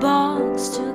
box to